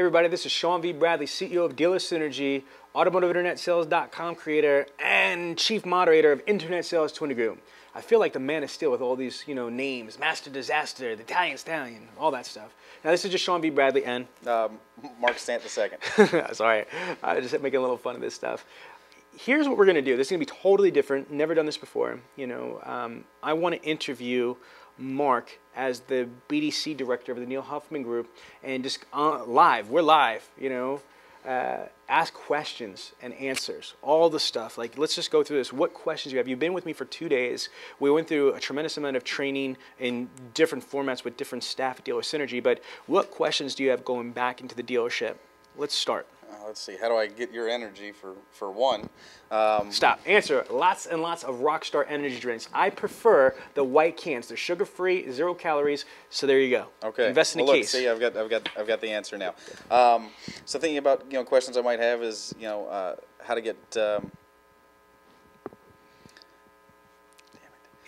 everybody, this is Sean V. Bradley, CEO of Dealer Synergy, AutomotiveInternetSales.com creator, and Chief Moderator of Internet Sales 20 Group. I feel like the man is still with all these, you know, names, Master Disaster, the Italian Stallion, all that stuff. Now this is just Sean V. Bradley and Um, Mark Stanton. Sorry, I just making a little fun of this stuff. Here's what we're gonna do. This is gonna be totally different. Never done this before. You know, um, I want to interview Mark as the BDC director of the Neil Huffman Group, and just uh, live. We're live. You know, uh, ask questions and answers, all the stuff. Like, let's just go through this. What questions do you have? You've been with me for two days. We went through a tremendous amount of training in different formats with different staff at Dealer Synergy. But what questions do you have going back into the dealership? Let's start. Let's see. How do I get your energy for for one? Um, Stop. Answer. Lots and lots of Rockstar energy drinks. I prefer the white cans. They're sugar free, zero calories. So there you go. Okay. Invest in well, a look, case. See, I've got, I've got, I've got the answer now. Um, so thinking about, you know, questions I might have is, you know, uh, how to get. Um,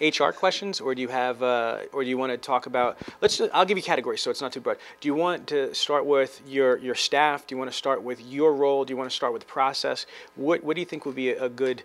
HR questions, or do you have, uh, or do you want to talk about? Let's. I'll give you categories, so it's not too broad. Do you want to start with your your staff? Do you want to start with your role? Do you want to start with the process? What What do you think would be a, a good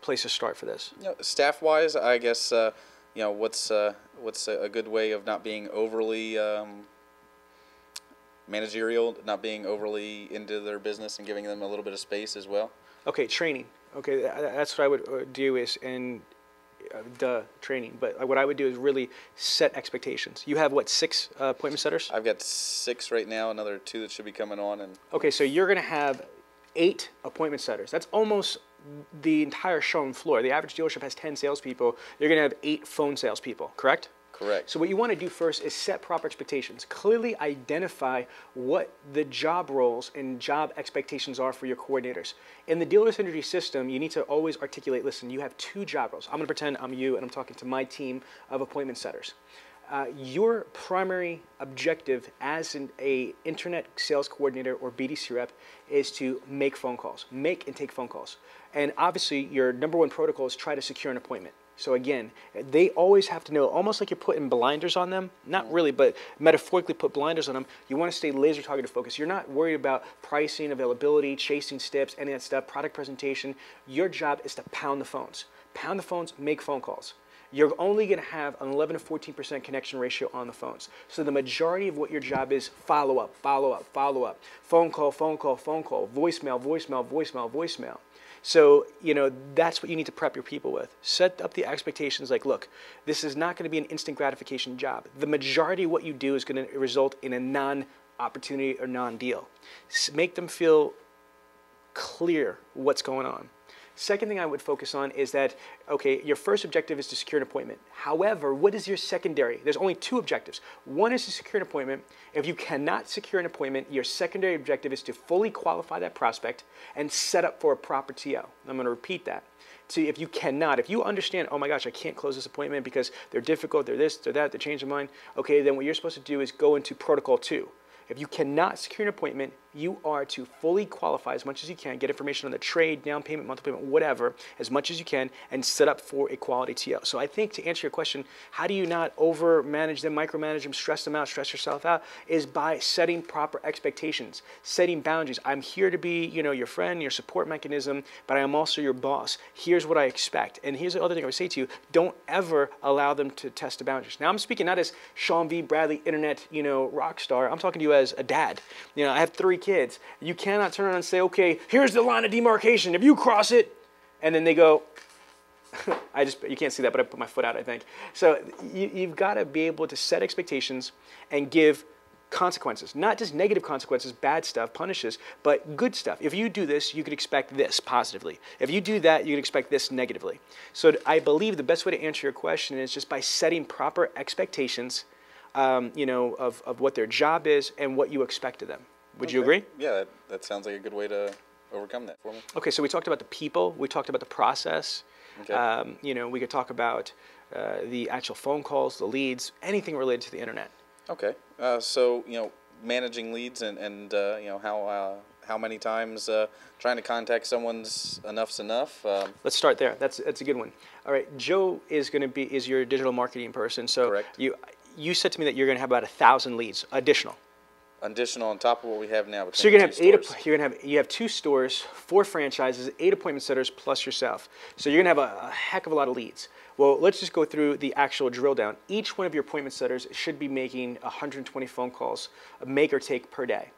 place to start for this? you know, staff-wise, I guess, uh, you know, what's uh, what's a, a good way of not being overly um, managerial, not being overly into their business, and giving them a little bit of space as well. Okay, training. Okay, that's what I would uh, do is and uh, duh training. But what I would do is really set expectations. You have what six uh, appointment setters? I've got six right now, another two that should be coming on, and Okay, so you're going to have eight appointment setters. That's almost the entire showroom floor. The average dealership has 10 salespeople. You're going to have eight phone salespeople, correct? Correct. So what you want to do first is set proper expectations. Clearly identify what the job roles and job expectations are for your coordinators. In the dealer synergy system, you need to always articulate, listen, you have two job roles. I'm going to pretend I'm you and I'm talking to my team of appointment setters. Uh, your primary objective as an a internet sales coordinator or BDC rep is to make phone calls, make and take phone calls. And obviously, your number one protocol is try to secure an appointment. So again, they always have to know, almost like you're putting blinders on them. Not really, but metaphorically put blinders on them. You want to stay laser targeted focused. You're not worried about pricing, availability, chasing steps, any of that stuff, product presentation. Your job is to pound the phones. Pound the phones, make phone calls. You're only going to have an 11 to 14% connection ratio on the phones. So the majority of what your job is follow up, follow up, follow up. Phone call, phone call, phone call, voicemail, voicemail, voicemail, voicemail. So, you know, that's what you need to prep your people with. Set up the expectations like, look, this is not going to be an instant gratification job. The majority of what you do is going to result in a non opportunity or non deal. Make them feel clear what's going on. Second thing I would focus on is that, okay, your first objective is to secure an appointment. However, what is your secondary? There's only two objectives. One is to secure an appointment. If you cannot secure an appointment, your secondary objective is to fully qualify that prospect and set up for a proper TO. I'm going to repeat that. So if you cannot, if you understand, oh my gosh, I can't close this appointment because they're difficult, they're this, they're that, they change their mind, okay, then what you're supposed to do is go into protocol two. If you cannot secure an appointment, you are to fully qualify as much as you can, get information on the trade, down payment, monthly payment, whatever, as much as you can, and set up for a quality TO. So I think to answer your question, how do you not over manage them, micromanage them, stress them out, stress yourself out, is by setting proper expectations, setting boundaries. I'm here to be, you know, your friend, your support mechanism, but I am also your boss. Here's what I expect. And here's the other thing I would say to you, don't ever allow them to test the boundaries. Now I'm speaking not as Sean V. Bradley, internet, you know, rock star. I'm talking to you as a dad. You know, I have three kids. You cannot turn around and say, okay, here's the line of demarcation. If you cross it, and then they go, I just, you can't see that, but I put my foot out, I think. So you, you've got to be able to set expectations and give consequences, not just negative consequences, bad stuff, punishes, but good stuff. If you do this, you could expect this positively. If you do that, you can expect this negatively. So I believe the best way to answer your question is just by setting proper expectations, um, you know, of, of what their job is and what you expect of them. Would you agree? Yeah, that, that sounds like a good way to overcome that for me. Okay, so we talked about the people, we talked about the process. Okay. Um, you know, we could talk about uh, the actual phone calls, the leads, anything related to the internet. Okay. Uh, so you know, managing leads and and uh, you know how uh, how many times uh, trying to contact someone's enough's enough. Um, Let's start there. That's that's a good one. All right, Joe is going to be is your digital marketing person. So Correct. you you said to me that you're going to have about a thousand leads additional. Additional on top of what we have now. So you're gonna have eight. stores. You're gonna have you have two stores, four franchises, eight appointment setters plus yourself. So you're gonna have a, a heck of a lot of leads. Well, let's just go through the actual drill down. Each one of your appointment setters should be making 120 phone calls, make or take per day.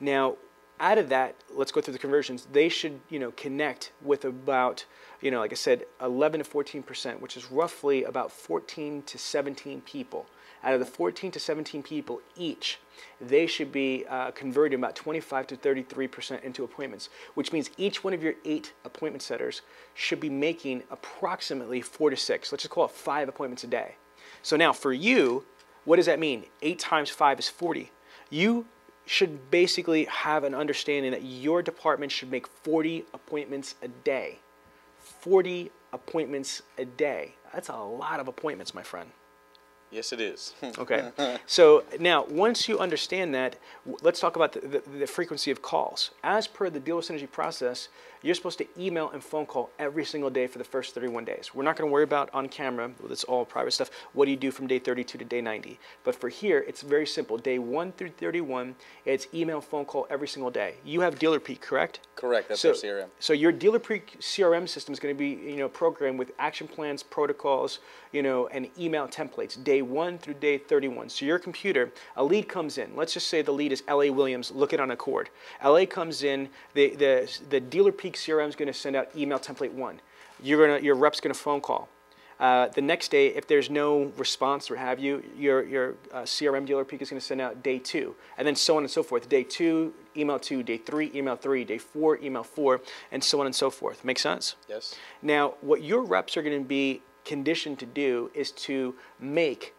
Now, out of that, let's go through the conversions. They should, you know, connect with about, you know, like I said, 11 to 14 percent, which is roughly about 14 to 17 people. Out of the 14 to 17 people each, they should be uh, converting about 25 to 33 percent into appointments, which means each one of your eight appointment setters should be making approximately four to six. Let's just call it five appointments a day. So now for you, what does that mean? Eight times five is 40. You should basically have an understanding that your department should make 40 appointments a day. 40 appointments a day. That's a lot of appointments, my friend. Yes, it is. Okay. so now, once you understand that, let's talk about the, the, the frequency of calls. As per the dealer synergy process, you're supposed to email and phone call every single day for the first 31 days. We're not going to worry about on camera. That's all private stuff. What do you do from day 32 to day 90? But for here, it's very simple. Day 1 through 31, it's email, phone call every single day. You have Dealer Peak, correct? Correct. That's so, our CRM. So your Dealer Peak CRM system is going to be, you know, programmed with action plans, protocols, you know, and email templates. Day one through day 31. So your computer, a lead comes in. Let's just say the lead is L.A. Williams. Look it on a cord. L.A. comes in. The the the Dealer Peak CRM is going to send out email template one. You're gonna your rep's going to phone call. Uh, the next day, if there's no response or have you, your, your uh, CRM dealer peak is going to send out day two, and then so on and so forth. Day two, email two, day three, email three, day four, email four, and so on and so forth. Make sense? Yes. Now, what your reps are going to be conditioned to do is to make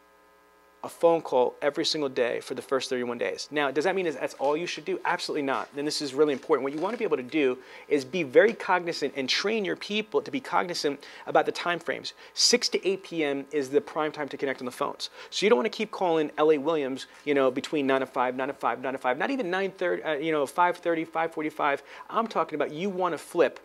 a phone call every single day for the first 31 days. Now, does that mean that's all you should do? Absolutely not. Then this is really important. What you want to be able to do is be very cognizant and train your people to be cognizant about the time frames. 6 to 8 p.m. is the prime time to connect on the phones. So you don't want to keep calling LA Williams, you know, between 9 to 5, 9 to 5, 9 to 5, not even 9:30, uh, you know, 5:30, 5:45. I'm talking about you want to flip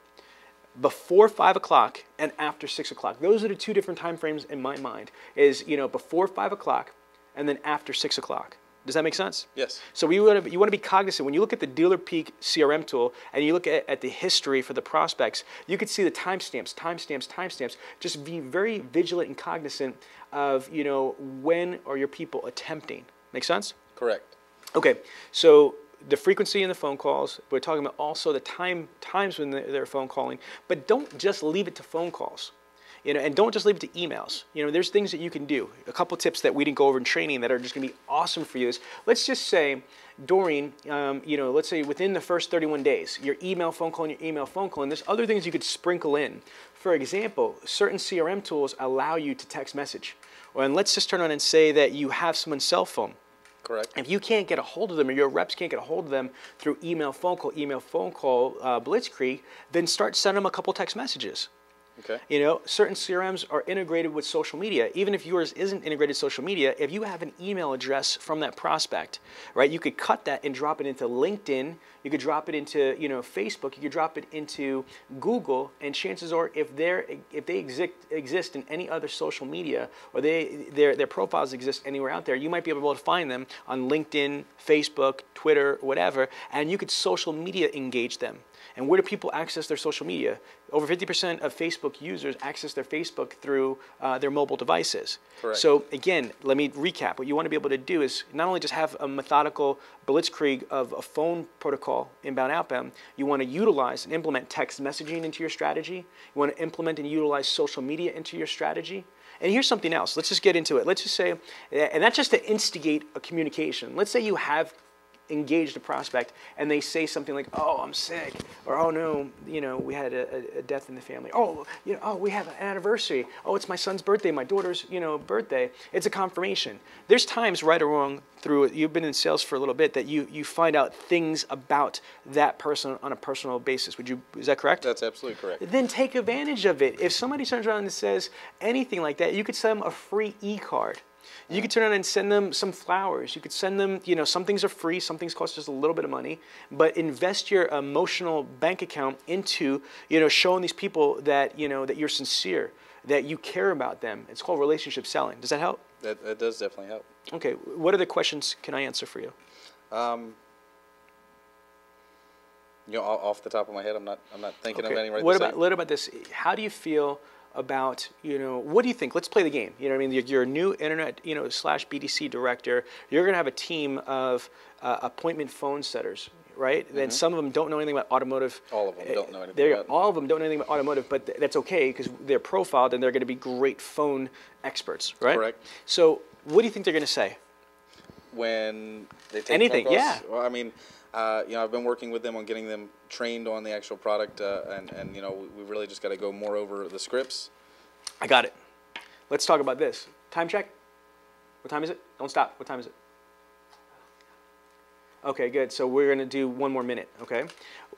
before five o'clock and after six o'clock. Those are the two different time frames in my mind. Is you know before five o'clock and then after six o'clock. Does that make sense? Yes. So we want to, you want to be cognizant when you look at the Dealer Peak CRM tool and you look at, at the history for the prospects. You can see the timestamps, timestamps, timestamps. Just be very vigilant and cognizant of you know when are your people attempting. Make sense? Correct. Okay, so the frequency in the phone calls. We're talking about also the time times when they're they're phone calling. But don't just leave it to phone calls. You know, and don't just leave it to emails. You know, there's things that you can do. A couple tips that we didn't go over in training that are just going to be awesome for you is let's just say during, um, you know, let's say within the first 31 days, your email, phone call, and your email, phone call, and there's other things you could sprinkle in. For example, certain CRM tools allow you to text message. Or, and let's just turn on and say that you have someone's cell phone. Correct. If you can't get a hold of them or your reps can't get a hold of them through email, phone call, email, phone call, uh, Blitzkrieg, then start sending them a couple text messages. Okay. You know, certain CRMs are integrated with social media. Even if yours isn't integrated social media, if you have an email address from that prospect, right, you could cut that and drop it into LinkedIn. You could drop it into, you know, Facebook. You could drop it into Google. And chances are, if they're if they exist exist in any other social media or they their their profiles exist anywhere out there, you might be able to find them on LinkedIn, Facebook, Twitter, whatever, and you could social media engage them. And where do people access their social media? Over 50% of Facebook users access their Facebook through uh, their mobile devices. Correct. So again, let me recap. What you want to be able to do is not only just have a methodical blitzkrieg of a phone protocol, inbound, outbound, you want to utilize and implement text messaging into your strategy. You want to implement and utilize social media into your strategy. And here's something else. Let's just get into it. Let's just say, and that's just to instigate a communication. Let's say you have engaged a prospect and they say something like, "Oh, I'm sick," or "Oh no, you know, we had a, a death in the family." Oh, you know, oh, we have an anniversary. Oh, it's my son's birthday, my daughter's, you know, birthday. It's a confirmation. There's times, right or wrong, through it, you've been in sales for a little bit that you you find out things about that person on a personal basis. Would you? Is that correct? That's absolutely correct. then take advantage of it. If somebody turns around and says anything like that, you could send them a free e-card. You could turn around and send them some flowers. You could send them, you know, some things are free, some things cost just a little bit of money, but invest your emotional bank account into, you know, showing these people that, you know, that you're sincere, that you care about them. It's called relationship selling. Does that help? That, that does definitely help. Okay, what other questions can I answer for you? Um, you know, off the top of my head, I'm not. I'm not thinking of Okay. any right what about what about this? How do you feel about you know what do you think? Let's play the game. You know what I mean? You're, you're a new internet you know slash BDC director. You're gonna have a team of uh, appointment phone setters, right? Then some of them don't know anything about automotive. Mm-hmm. All of them don't know anything about- All of them don't know anything about automotive, but th- that's okay because they're profiled and they're going to be great phone experts, right? Correct. So what do you think they're going to say? when they take Anything, yeah. Well, I mean, uh, you know, I've been working with them on getting them trained on the actual product, uh, and and you know, we, we really just got to go more over the scripts. I got it. Let's talk about this. Time check. What time is it? Don't stop. What time is it? Okay, good. So we're going to do one more minute, okay?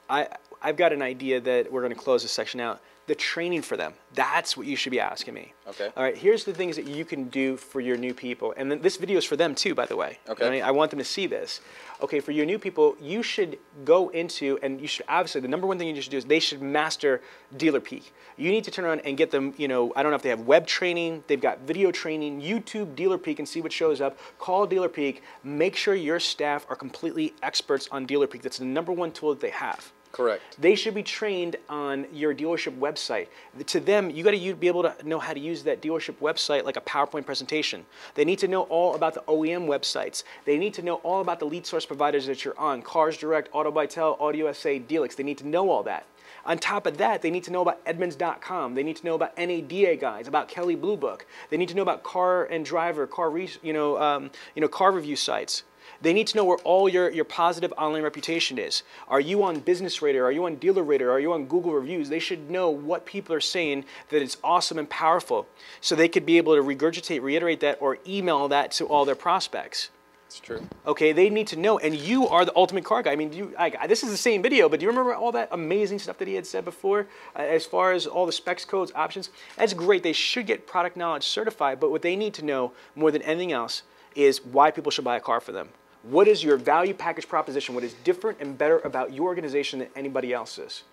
I, I've got an idea that we're going to close this section out. The training for them. That's what you should be asking me. Okay. All right, here's the things that you can do for your new people. And then this video is for them too, by the way. Okay. I, mean, I want them to see this. Okay, for your new people, you should go into, and you should obviously, the number one thing you should do is they should master Dealer Peak. You need to turn around and get them, you know, I don't know if they have web training, they've got video training, YouTube Dealer Peak and see what shows up. Call Dealer Peak. Make sure your staff are completely experts on Dealer Peak. That's the number one tool that they have. Correct. They should be trained on your dealership website. To them, you got to be able to know how to use that dealership website like a PowerPoint presentation. They need to know all about the OEM websites. They need to know all about the lead source providers that you're on Cars Direct, Auto Bytel, AutoUSA, Dealix. They need to know all that. On top of that, they need to know about Edmunds.com. They need to know about NADA guides, about Kelley Blue Book. They need to know about car and driver, car, you know, um, you know, car review sites. They need to know where all your, your positive online reputation is. Are you on Business Radar? Are you on DealerRater? Are you on Google Reviews? They should know what people are saying that it's awesome and powerful so they could be able to regurgitate, reiterate that, or email that to all their prospects. It's true. Okay, they need to know, and you are the ultimate car guy. I mean, you, I, this is the same video, but do you remember all that amazing stuff that he had said before, uh, as far as all the specs, codes, options? That's great. They should get product knowledge certified, but what they need to know more than anything else is why people should buy a car for them. What is your value package proposition? What is different and better about your organization than anybody else's?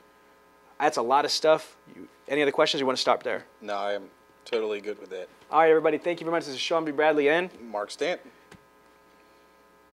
That's a lot of stuff. You, any other questions? You want to stop there? No, I am totally good with that. All right, everybody. Thank you very much. This is Sean V. Bradley and. Mark Stanton.